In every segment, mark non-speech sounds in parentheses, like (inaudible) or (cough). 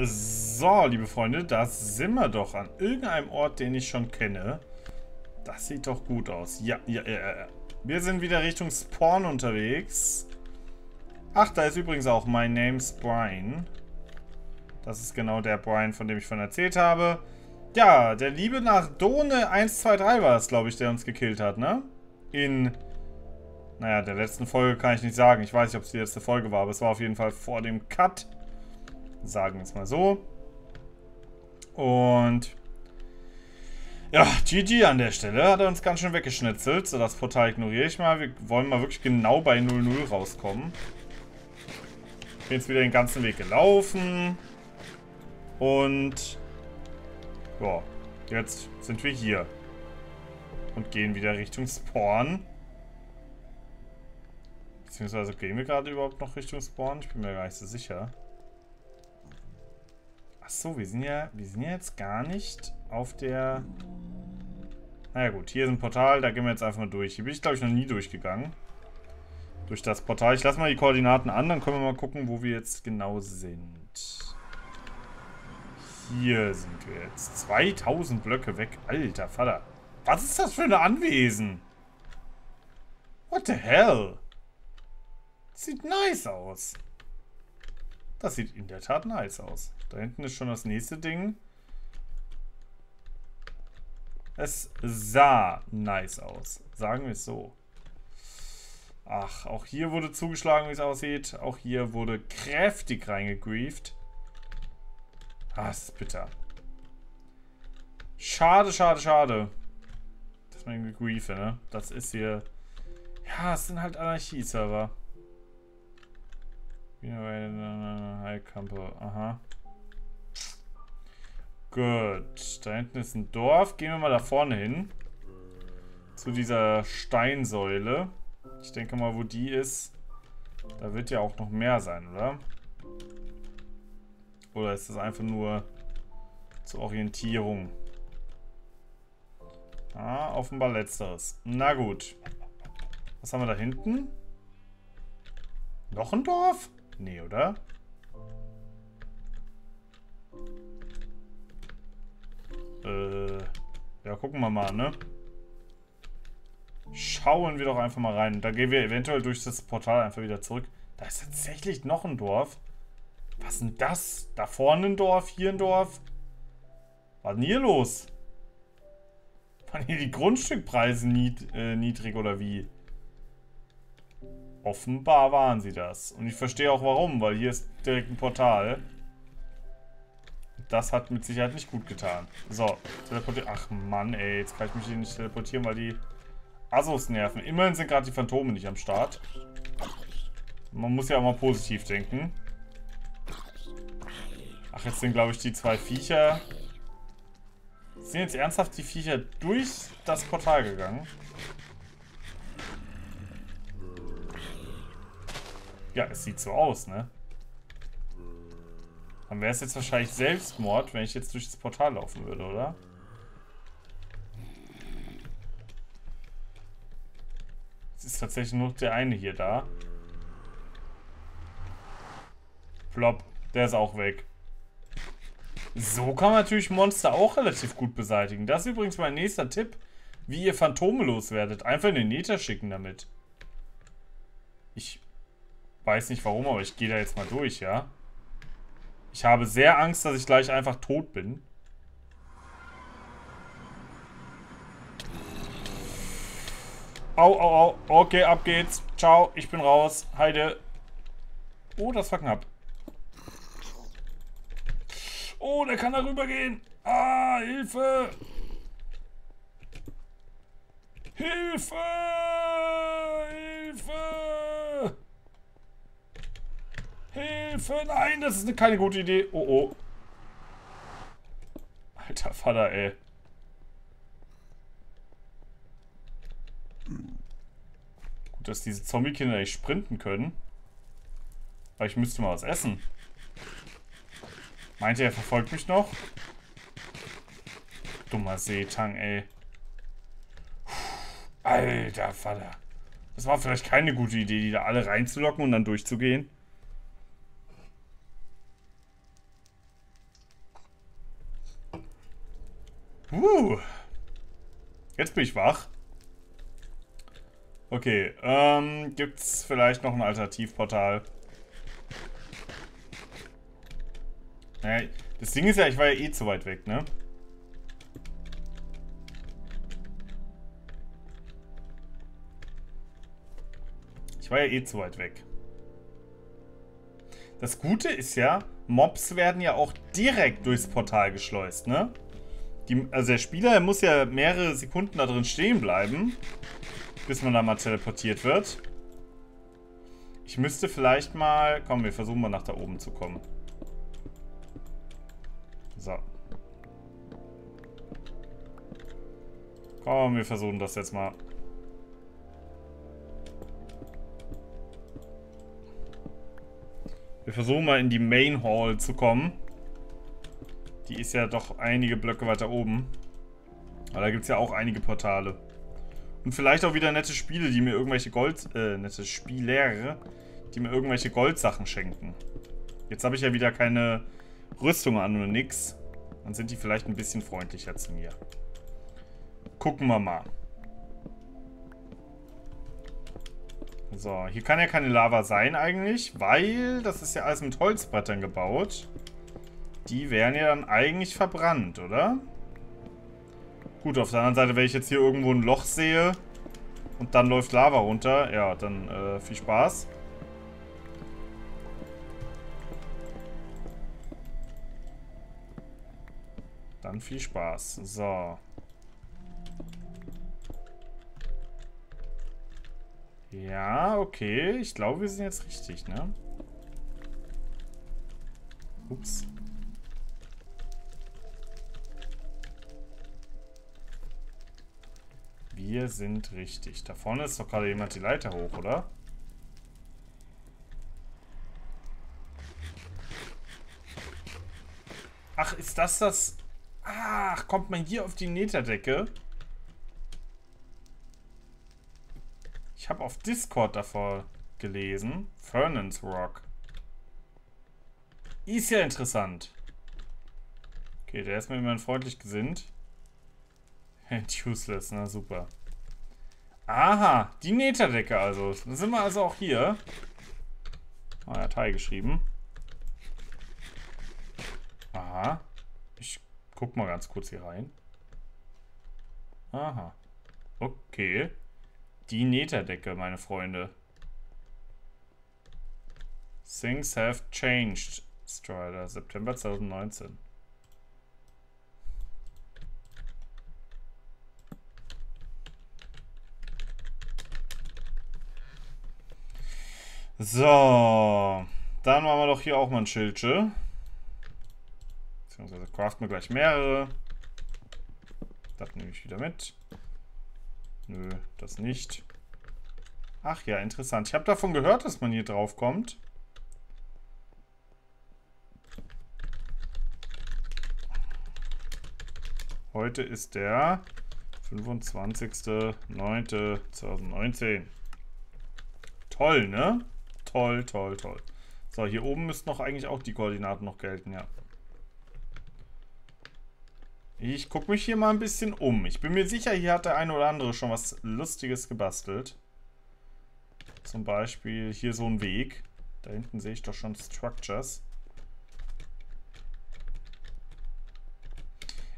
So, liebe Freunde, da sind wir doch an irgendeinem Ort, den ich schon kenne. Das sieht doch gut aus. Ja, ja, ja, ja. Wir sind wieder Richtung Spawn unterwegs. Ach, da ist übrigens auch My Name's Brian. Das ist genau der Brian, von dem ich von erzählt habe. Ja, der Liebe nach Done 123 war es, glaube ich, der uns gekillt hat, ne? In, naja, der letzten Folge kann ich nicht sagen. Ich weiß nicht, ob es die letzte Folge war, aber es war auf jeden Fall vor dem Cut. Sagen wir es mal so. Und ja, GG an der Stelle hat er uns ganz schön weggeschnitzelt. So, das Portal ignoriere ich mal. Wir wollen mal wirklich genau bei 0-0 rauskommen. Bin jetzt wieder den ganzen Weg gelaufen. Und ja, jetzt sind wir hier. Und gehen wieder Richtung Spawn. Beziehungsweise gehen wir gerade überhaupt noch Richtung Spawn? Ich bin mir gar nicht so sicher. Achso, wir sind ja, wir sind jetzt gar nicht auf der... Naja gut, hier ist ein Portal, da gehen wir jetzt einfach mal durch. Hier bin ich, glaube ich, noch nie durchgegangen. Durch das Portal. Ich lasse mal die Koordinaten an, dann können wir mal gucken, wo wir jetzt genau sind. Hier sind wir jetzt. 2000 Blöcke weg. Alter Vater. Was ist das für ein Anwesen? What the hell? Sieht nice aus. Das sieht in der Tat nice aus. Da hinten ist schon das nächste Ding. Es sah nice aus. Sagen wir es so. Ach, auch hier wurde zugeschlagen, wie es aussieht. Auch hier wurde kräftig reingegrieft. Ah, das ist bitter. Schade, schade, schade. Dass man irgendwie griefe, ne? Das ist hier... Ja, es sind halt Anarchie-Server. High Camper, aha. Gut, da hinten ist ein Dorf. Gehen wir mal da vorne hin. Zu dieser Steinsäule. Ich denke mal, wo die ist, da wird ja auch noch mehr sein, oder? Oder ist das einfach nur zur Orientierung? Ah, offenbar letzteres. Na gut. Was haben wir da hinten? Noch ein Dorf? Nee, oder? Äh, ja, gucken wir mal, ne? Schauen wir doch einfach mal rein. Da gehen wir eventuell durch das Portal einfach wieder zurück. Da ist tatsächlich noch ein Dorf. Was ist denn das? Da vorne ein Dorf, hier ein Dorf. Was ist denn hier los? Waren hier die Grundstückpreise nied äh, niedrig oder wie? Offenbar waren sie das. Und ich verstehe auch warum, weil hier ist direkt ein Portal. Das hat mit Sicherheit nicht gut getan. So, teleportieren. Ach Mann, ey, jetzt kann ich mich hier nicht teleportieren, weil die Assos nerven. Immerhin sind gerade die Phantome nicht am Start. Man muss ja auch mal positiv denken. Ach, jetzt sind, glaube ich, die zwei Viecher... Sind jetzt ernsthaft die Viecher durch das Portal gegangen? Ja, es sieht so aus, ne? Dann wäre es jetzt wahrscheinlich Selbstmord, wenn ich jetzt durch das Portal laufen würde, oder? Es ist tatsächlich nur der eine hier da. Plop, der ist auch weg. So kann man natürlich Monster auch relativ gut beseitigen. Das ist übrigens mein nächster Tipp, wie ihr Phantome loswerdet. Einfach in den Nether schicken damit. Ich weiß nicht warum, aber ich gehe da jetzt mal durch, ja? Ich habe sehr Angst, dass ich gleich einfach tot bin. Au, au, au. Okay, ab geht's. Ciao, ich bin raus. Heide. Oh, das war knapp. Oh, der kann da rübergehen. Ah, Hilfe. Hilfe! Hilfe! Hilfe! Nein, das ist keine gute Idee. Oh, oh. Alter Vater, ey. Gut, dass diese Zombie-Kinder nicht sprinten können. Weil ich müsste mal was essen. Meint ihr, er verfolgt mich noch? Dummer Seetang, ey. Alter Vater. Das war vielleicht keine gute Idee, die da alle reinzulocken und dann durchzugehen. Uh. Jetzt bin ich wach. Okay, ähm, gibt's vielleicht noch ein Alternativportal? Naja, das Ding ist ja, ich war ja eh zu weit weg, ne? Ich war ja eh zu weit weg. Das Gute ist ja, Mobs werden ja auch direkt durchs Portal geschleust, ne? Die, also der Spieler muss ja mehrere Sekunden da drin stehen bleiben, bis man da mal teleportiert wird. Ich müsste vielleicht mal... Komm, wir versuchen mal nach da oben zu kommen. So. Komm, wir versuchen das jetzt mal. Wir versuchen mal in die Main Hall zu kommen. Die ist ja doch einige Blöcke weiter oben. Aber da gibt es ja auch einige Portale. Und vielleicht auch wieder nette Spiele, die mir irgendwelche Gold... Äh, nette Spieler, die mir irgendwelche Goldsachen schenken. Jetzt habe ich ja wieder keine Rüstung an und nix. Dann sind die vielleicht ein bisschen freundlicher zu mir. Gucken wir mal. So, hier kann ja keine Lava sein eigentlich, weil das ist ja alles mit Holzbrettern gebaut. Die wären ja dann eigentlich verbrannt, oder? Gut, auf der anderen Seite, wenn ich jetzt hier irgendwo ein Loch sehe und dann läuft Lava runter, ja, dann äh, viel Spaß. Dann viel Spaß. So. Ja, okay. Ich glaube, wir sind jetzt richtig, ne? Ups. Wir sind richtig. Da vorne ist doch gerade jemand die Leiter hoch, oder? Ach, ist das das... Ach, kommt man hier auf die Neterdecke? Ich habe auf Discord davor gelesen. Fernan's Rock. Ist ja interessant. Okay, der ist mir immerhin freundlich gesinnt. (laughs) Useless, na super. Aha, die Neterdecke also. Dann sind wir also auch hier. Oh, er hat Hi geschrieben. Aha. Ich guck mal ganz kurz hier rein. Aha. Okay. Die Neterdecke, meine Freunde. Things have changed. Strider, September 2019. So. Dann machen wir doch hier auch mal ein Schildchen. Beziehungsweise craften wir gleich mehrere. Das nehme ich wieder mit. Nö, das nicht. Ach ja, interessant. Ich habe davon gehört, dass man hier drauf kommt. Heute ist der 25.09.2019. Toll, ne? Toll, toll, toll. So, hier oben müssten noch eigentlich auch die Koordinaten noch gelten, ja. Ich gucke mich hier mal ein bisschen um. Ich bin mir sicher, hier hat der eine oder andere schon was Lustiges gebastelt. Zum Beispiel hier so ein Weg. Da hinten sehe ich doch schon Structures.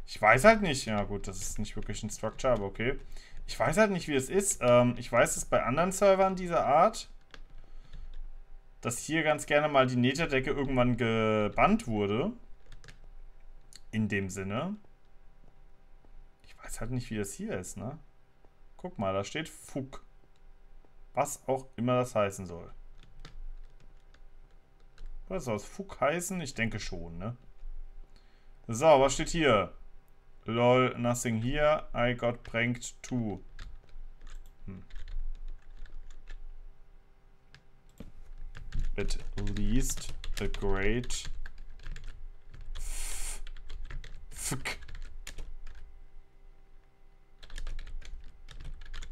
Ich weiß halt nicht. Ja gut, das ist nicht wirklich ein Structure, aber okay. Ich weiß halt nicht, wie es ist. Ähm, ich weiß es bei anderen Servern dieser Art, dass hier ganz gerne mal die Netherdecke irgendwann gebannt wurde. In dem Sinne weiß halt nicht, wie das hier ist, ne? Guck mal, da steht Fug. Was auch immer das heißen soll. Was soll das Fug heißen? Ich denke schon, ne? So, was steht hier? Lol, nothing here. I got pranked too. Hm. At least a great... F Fuck.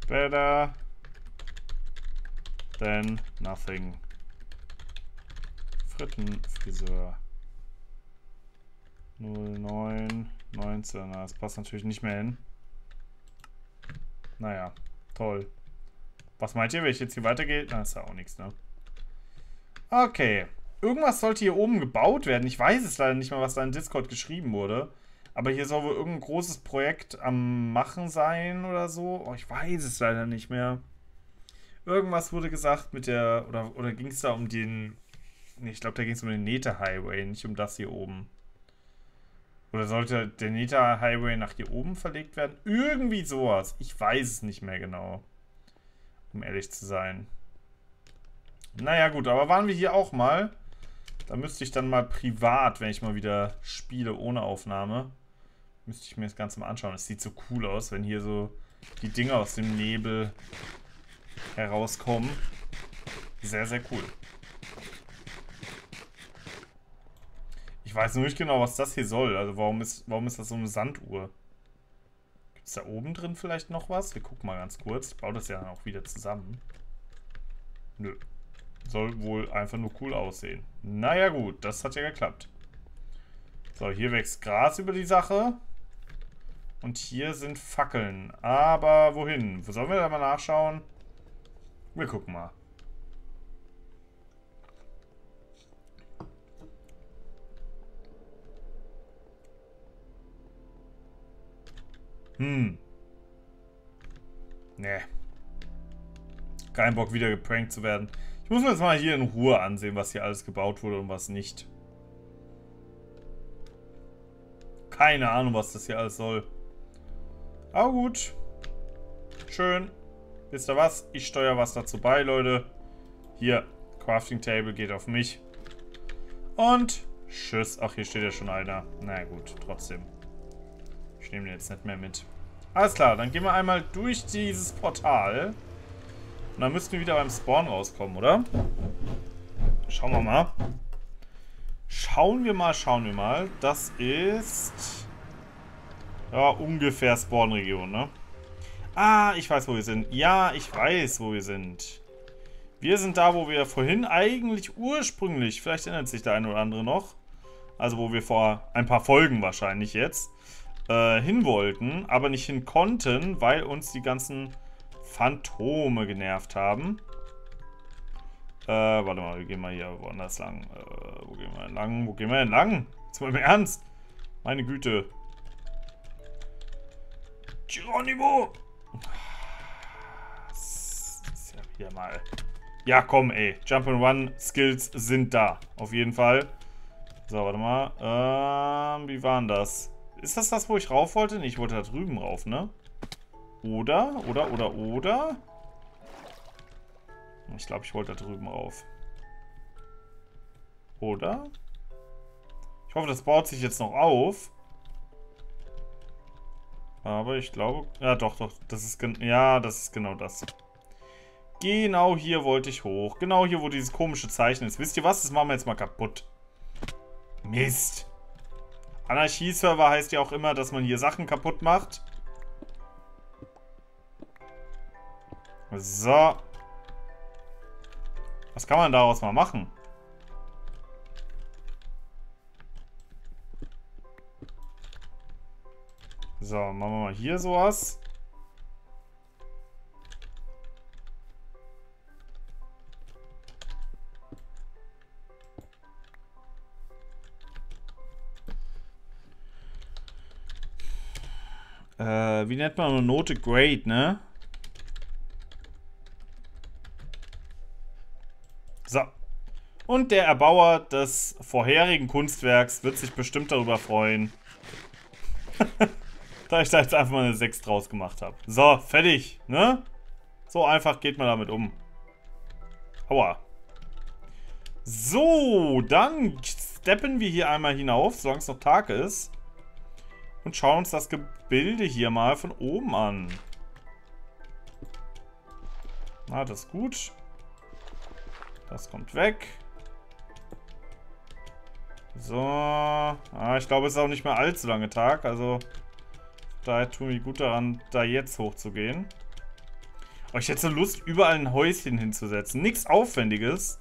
better than nothing. Frittenfriseur. 09 19. Das passt natürlich nicht mehr hin. Naja, toll. Was meint ihr, wenn ich jetzt hier weitergehe? Na, ist ja auch nichts, ne? Okay. Irgendwas sollte hier oben gebaut werden. Ich weiß es leider nicht mehr, was da in Discord geschrieben wurde. Aber hier soll wohl irgendein großes Projekt am Machen sein oder so. Oh, ich weiß es leider nicht mehr. Irgendwas wurde gesagt mit der... Oder, oder ging es da um den... Nee, ich glaube, da ging es um den Neta Highway, nicht um das hier oben. Oder sollte der Neta Highway nach hier oben verlegt werden? Irgendwie sowas. Ich weiß es nicht mehr genau. Um ehrlich zu sein. Naja gut, aber waren wir hier auch mal. Da müsste ich dann mal privat, wenn ich mal wieder spiele ohne Aufnahme, müsste ich mir das Ganze mal anschauen. Es sieht so cool aus, wenn hier so die Dinge aus dem Nebel herauskommen. Sehr, sehr cool. Ich weiß nur nicht genau, was das hier soll. Also warum ist, warum ist das so eine Sanduhr? Gibt es da oben drin vielleicht noch was? Wir gucken mal ganz kurz. Ich baue das ja auch wieder zusammen. Nö. Soll wohl einfach nur cool aussehen. Naja gut, das hat ja geklappt. So, hier wächst Gras über die Sache. Und hier sind Fackeln. Aber wohin? Wo sollen wir da mal nachschauen? Wir gucken mal. Hm. Nee. Kein Bock, wieder geprankt zu werden. Ich muss mir jetzt mal hier in Ruhe ansehen, was hier alles gebaut wurde und was nicht. Keine Ahnung, was das hier alles soll. Aber gut. Schön. Wisst ihr was? Ich steuere was dazu bei, Leute. Hier, Crafting Table geht auf mich. Und tschüss. Ach, hier steht ja schon einer. Na gut, trotzdem. Ich nehme den jetzt nicht mehr mit. Alles klar, dann gehen wir einmal durch dieses Portal. Und dann müssten wir wieder beim Spawn rauskommen, oder? Schauen wir mal. Schauen wir mal, schauen wir mal. Das ist... Ja, ungefähr Spawn-Region, ne? Ah, ich weiß, wo wir sind. Ja, ich weiß, wo wir sind. Wir sind da, wo wir vorhin eigentlich ursprünglich, vielleicht erinnert sich der eine oder andere noch, also wo wir vor ein paar Folgen wahrscheinlich jetzt, äh, hin wollten, aber nicht hin konnten, weil uns die ganzen Phantome genervt haben. Äh, warte mal, wir gehen mal hier woanders lang. Äh, wo gehen wir denn lang? Wo gehen wir denn lang? Jetzt mal im Ernst. Meine Güte. Geronimo! Das ist ja wieder mal... Ja, komm, ey. Jump and Run Skills sind da. Auf jeden Fall. So, warte mal. Ähm, wie waren das? Ist das das, wo ich rauf wollte? Nee, ich wollte da drüben rauf, ne? Oder, oder, oder, oder? Ich glaube, ich wollte da drüben rauf. Oder? Ich hoffe, das baut sich jetzt noch auf. Aber ich glaube... Ja, doch, doch. Das ist, ja, das ist genau das. Genau hier wollte ich hoch. Genau hier, wo dieses komische Zeichen ist. Wisst ihr was? Das machen wir jetzt mal kaputt. Mist. Anarchie-Server heißt ja auch immer, dass man hier Sachen kaputt macht. So. Was kann man daraus mal machen? So, machen wir mal hier sowas. Äh, wie nennt man eine Note? Grade, ne? So. Und der Erbauer des vorherigen Kunstwerks wird sich bestimmt darüber freuen, (laughs) da ich da jetzt einfach mal eine 6 draus gemacht habe. So, fertig, ne? So einfach geht man damit um. Aua. So, dann steppen wir hier einmal hinauf, solange es noch Tag ist. Und schauen uns das Gebilde hier mal von oben an. Na, das ist gut. Das kommt weg. So. Ah, ich glaube, es ist auch nicht mehr allzu lange Tag. Also, daher tun wir gut daran, da jetzt hochzugehen. Aber ich hätte so Lust, überall ein Häuschen hinzusetzen. Nichts Aufwendiges.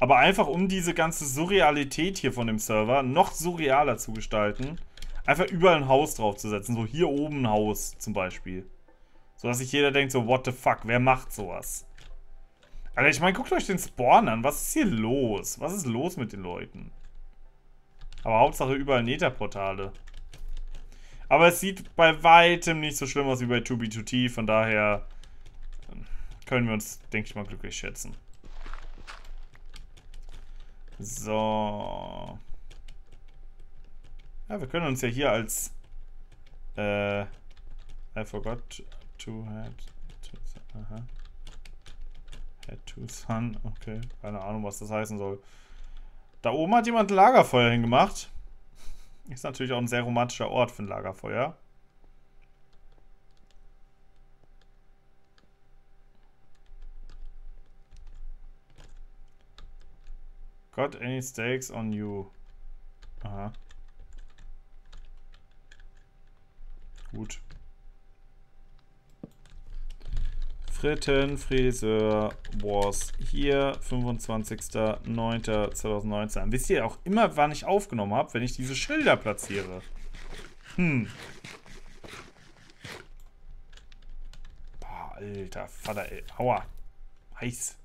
Aber einfach, um diese ganze Surrealität hier von dem Server noch surrealer zu gestalten. Einfach überall ein Haus draufzusetzen. So hier oben ein Haus zum Beispiel. So dass sich jeder denkt so, what the fuck, wer macht sowas? Alter, ich meine, guckt euch den Spawn an. Was ist hier los? Was ist los mit den Leuten? Aber Hauptsache überall Netherportale. Aber es sieht bei weitem nicht so schlimm aus wie bei 2B2T. Von daher ähm, können wir uns, denke ich mal, glücklich schätzen. So. Ja, wir können uns ja hier als äh, I forgot to head to, aha. head to sun. Okay, keine Ahnung, was das heißen soll. Da oben hat jemand Lagerfeuer hingemacht. Ist natürlich auch ein sehr romantischer Ort für ein Lagerfeuer. Got any stakes on you? Aha. Gut. Frittenfriseur Wars hier, 25.09.2019. Wisst ihr auch immer, wann ich aufgenommen habe, wenn ich diese Schilder platziere? Hm. Boah, alter Vater, ey. Aua. Heiß.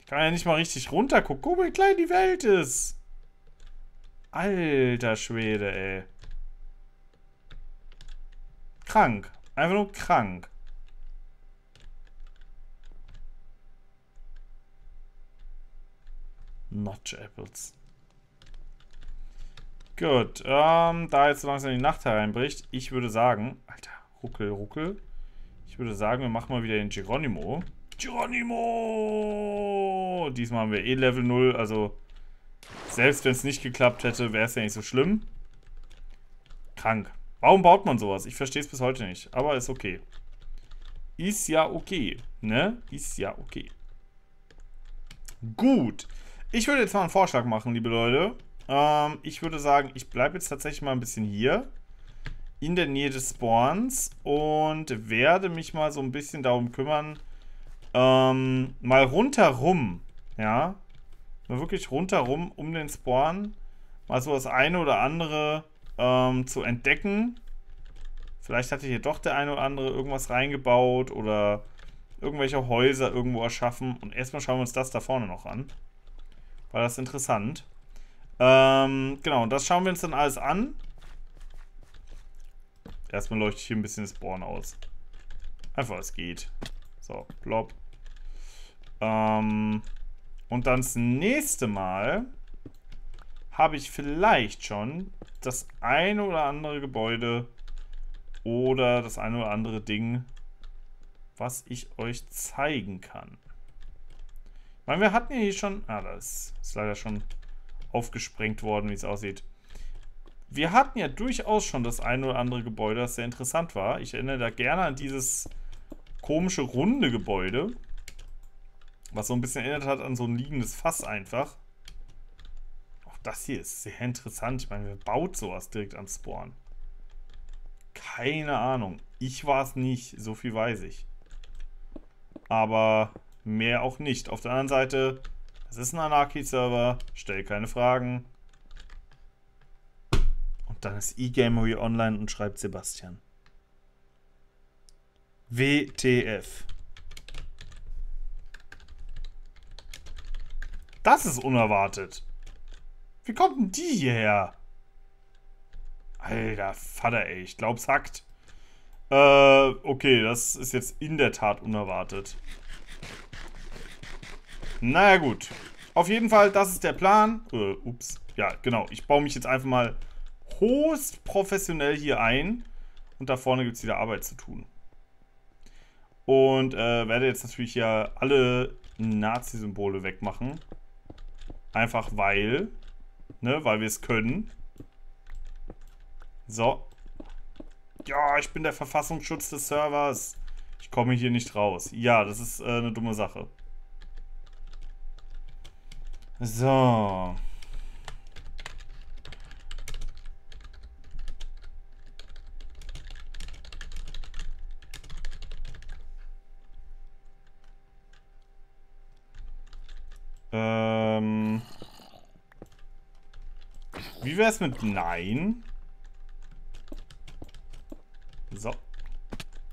Ich kann ja nicht mal richtig runtergucken. Guck mal, wie klein die Welt ist. Alter Schwede, ey. Krank. Einfach nur krank. Notch Apples. Gut, ähm, da jetzt so langsam die Nacht hereinbricht, ich würde sagen, Alter, ruckel, ruckel. Ich würde sagen, wir machen mal wieder den Geronimo. Geronimo! Diesmal haben wir eh Level 0, also selbst wenn es nicht geklappt hätte, wäre es ja nicht so schlimm. Krank. Warum baut man sowas? Ich verstehe es bis heute nicht, aber ist okay. Ist ja okay, ne? Ist ja okay. Gut. Ich würde jetzt mal einen Vorschlag machen, liebe Leute. Ähm, ich würde sagen, ich bleibe jetzt tatsächlich mal ein bisschen hier. In der Nähe des Spawns. Und werde mich mal so ein bisschen darum kümmern. Ähm, mal rundherum. Ja. Mal wirklich rundherum um den Spawn. Mal so das eine oder andere ähm, zu entdecken. Vielleicht hatte hier doch der eine oder andere irgendwas reingebaut. Oder irgendwelche Häuser irgendwo erschaffen. Und erstmal schauen wir uns das da vorne noch an. War das interessant. Ähm, genau, das schauen wir uns dann alles an. Erstmal leuchtet hier ein bisschen das Spawn aus. Einfach, es geht. So, plopp. Ähm, und dann das nächste Mal habe ich vielleicht schon das eine oder andere Gebäude oder das eine oder andere Ding, was ich euch zeigen kann. Weil wir hatten ja hier schon... Ah, das ist leider schon aufgesprengt worden, wie es aussieht. Wir hatten ja durchaus schon das ein oder andere Gebäude, das sehr interessant war. Ich erinnere da gerne an dieses komische runde Gebäude. Was so ein bisschen erinnert hat an so ein liegendes Fass einfach. Auch das hier ist sehr interessant. Ich meine, wer baut sowas direkt am Spawn? Keine Ahnung. Ich war es nicht, so viel weiß ich. Aber Mehr auch nicht. Auf der anderen Seite, es ist ein Anarchy-Server, stell keine Fragen. Und dann ist eGamery online und schreibt Sebastian. WTF. Das ist unerwartet. Wie kommt denn die hierher? Alter Vater, ey. Ich glaub's hackt. Äh, okay, das ist jetzt in der Tat unerwartet. Naja, gut. Auf jeden Fall, das ist der Plan. Äh, ups. Ja, genau. Ich baue mich jetzt einfach mal host professionell hier ein. Und da vorne gibt es wieder Arbeit zu tun. Und äh, werde jetzt natürlich ja alle Nazi-Symbole wegmachen. Einfach weil. Ne, weil wir es können. So. Ja, ich bin der Verfassungsschutz des Servers. Ich komme hier nicht raus. Ja, das ist äh, eine dumme Sache. So. Ähm. Wie es mit Nein? So.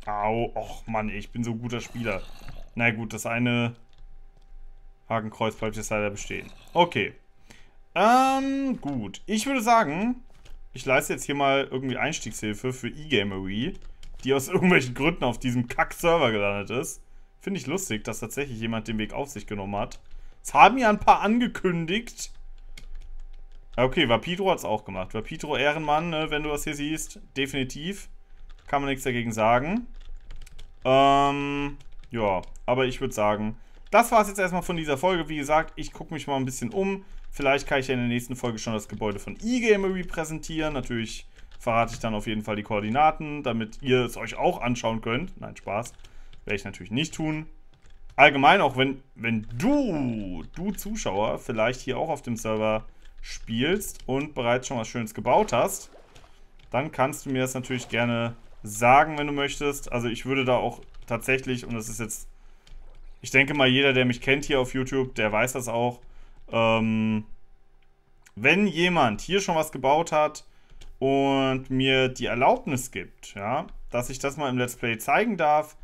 Au. Och, Mann, ich bin so ein guter Spieler. Na gut, das eine Hakenkreuz bleibt jetzt leider bestehen. Okay. Ähm, gut. Ich würde sagen, ich leiste jetzt hier mal irgendwie Einstiegshilfe für eGamery, die aus (laughs) irgendwelchen Gründen auf diesem Kack-Server gelandet ist. Finde ich lustig, dass tatsächlich jemand den Weg auf sich genommen hat. Es haben ja ein paar angekündigt. Okay, Vapidro hat es auch gemacht. Vapidro Ehrenmann, ne, wenn du das hier siehst. Definitiv. Kann man nichts dagegen sagen. Ähm, ja, aber ich würde sagen, das war es jetzt erstmal von dieser Folge. Wie gesagt, ich gucke mich mal ein bisschen um. Vielleicht kann ich ja in der nächsten Folge schon das Gebäude von eGamery präsentieren. Natürlich verrate ich dann auf jeden Fall die Koordinaten, damit ihr es euch auch anschauen könnt. Nein, Spaß. Werde ich natürlich nicht tun. Allgemein auch, wenn, wenn du, du Zuschauer, vielleicht hier auch auf dem Server spielst und bereits schon was Schönes gebaut hast, dann kannst du mir das natürlich gerne sagen, wenn du möchtest. Also ich würde da auch tatsächlich, und das ist jetzt, ich denke mal, jeder, der mich kennt hier auf YouTube, der weiß das auch, ähm, wenn jemand hier schon was gebaut hat und mir die Erlaubnis gibt, ja, dass ich das mal im Let's Play zeigen darf,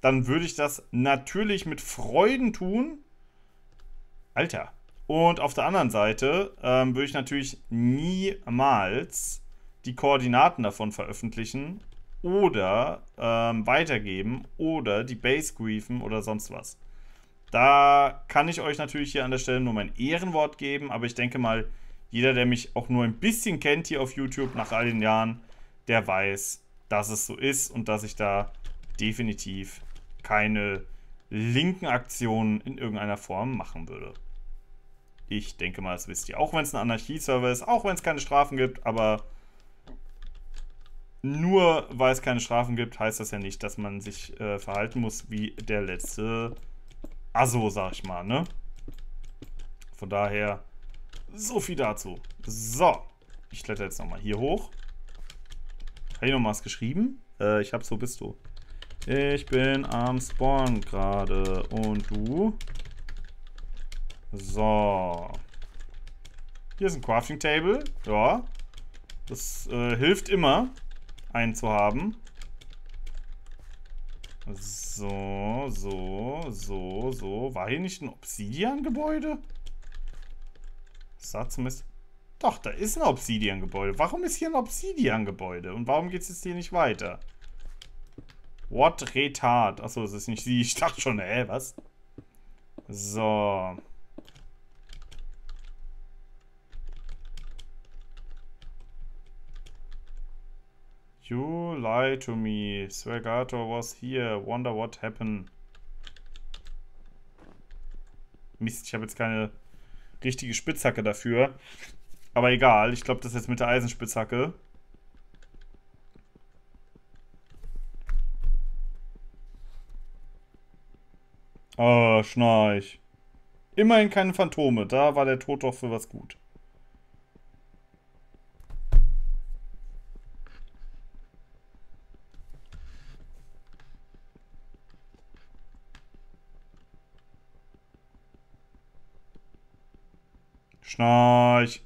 dann würde ich das natürlich mit Freuden tun. Alter. Und auf der anderen Seite ähm, würde ich natürlich niemals die Koordinaten davon veröffentlichen oder ähm, weitergeben oder die Base griefen oder sonst was. Da kann ich euch natürlich hier an der Stelle nur mein Ehrenwort geben, aber ich denke mal, jeder, der mich auch nur ein bisschen kennt hier auf YouTube nach all den Jahren, der weiß, dass es so ist und dass ich da definitiv keine linken Aktionen in irgendeiner Form machen würde. Ich denke mal, das wisst ihr. Auch wenn es ein Anarchie-Server ist, auch wenn es keine Strafen gibt, aber nur weil es keine Strafen gibt, heißt das ja nicht, dass man sich äh, verhalten muss wie der letzte Asso, sag ich mal, ne? Von daher, so viel dazu. So, ich kletter jetzt nochmal hier hoch. Habe ich noch was geschrieben? Äh, ich hab so bist du. Ich bin am Spawn gerade. Und du? So. Hier ist ein Crafting Table. Ja. Das äh, hilft immer einen zu haben. So, so, so, so. War hier nicht ein Obsidian-Gebäude? Sah zumindest... Doch, da ist ein Obsidian-Gebäude. Warum ist hier ein Obsidian-Gebäude? Und warum geht es jetzt hier nicht weiter? What retard? Achso, das ist nicht sie. Ich dachte schon, ey, was? So. You lie to me. Svergato was here. Wonder what happened. Mist, ich habe jetzt keine richtige Spitzhacke dafür. Aber egal, ich glaube, das ist jetzt mit der Eisenspitzhacke. Oh, Schnarch. Immerhin keine Phantome. Da war der Tod doch für was gut. Schnarch.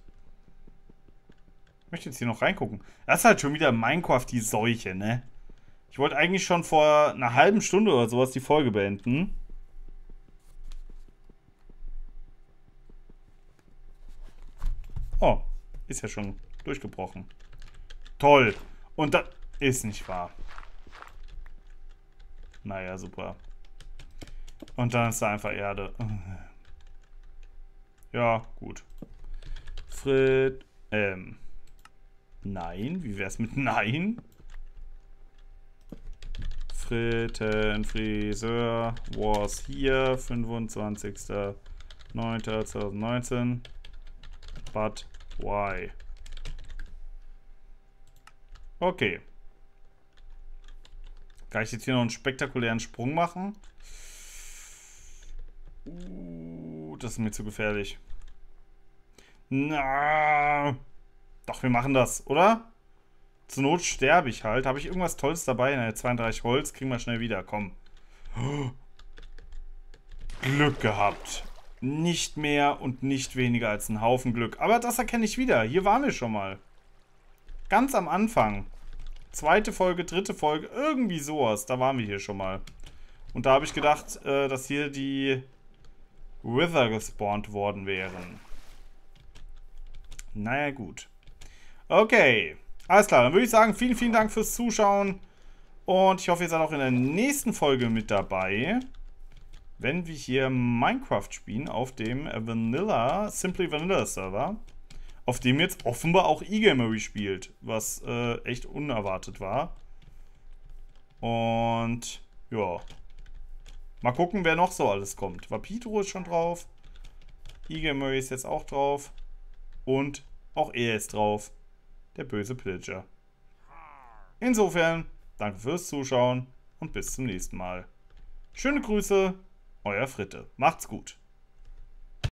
Ich möchte jetzt hier noch reingucken. Das ist halt schon wieder Minecraft die Seuche, ne? Ich wollte eigentlich schon vor einer halben Stunde oder sowas die Folge beenden. Oh, ist ja schon durchgebrochen. Toll. Und das ist nicht wahr. Naja, super. Und dann ist da einfach Erde. (laughs) Ja, gut. Frit. Ähm. Nein. Wie wär's mit Nein? Frittenfriseur was hier. 25.09.2019. But why? Okay. Kann ich jetzt hier noch einen spektakulären Sprung machen? Uh, das ist mir zu gefährlich. Na, doch, wir machen das, oder? Zur Not sterbe ich halt. Habe ich irgendwas Tolles dabei? Na, 32 Holz kriegen wir schnell wieder. Komm. Glück gehabt. nicht mehr und nicht weniger als ein Haufen Glück. Aber das erkenne ich wieder. Hier waren wir schon mal. Ganz am Anfang. Zweite Folge, dritte Folge, irgendwie sowas. Da waren wir hier schon mal. Und da habe ich gedacht, äh, dass hier die Wither gespawnt worden wären. Naja, gut. Okay. Alles klar, dann würde ich sagen, vielen, vielen Dank fürs Zuschauen. Und ich hoffe, ihr seid auch in der nächsten Folge mit dabei wenn wir hier Minecraft spielen auf dem Vanilla, Simply Vanilla Server, auf dem jetzt offenbar auch eGamery spielt, was äh, echt unerwartet war. Und ja, mal gucken, wer noch so alles kommt. Vapidro ist schon drauf, eGamery ist jetzt auch drauf und auch er ist drauf, der böse Pillager. Insofern, danke fürs Zuschauen und bis zum nächsten Mal. Schöne Grüße euer Fritte. Macht's gut.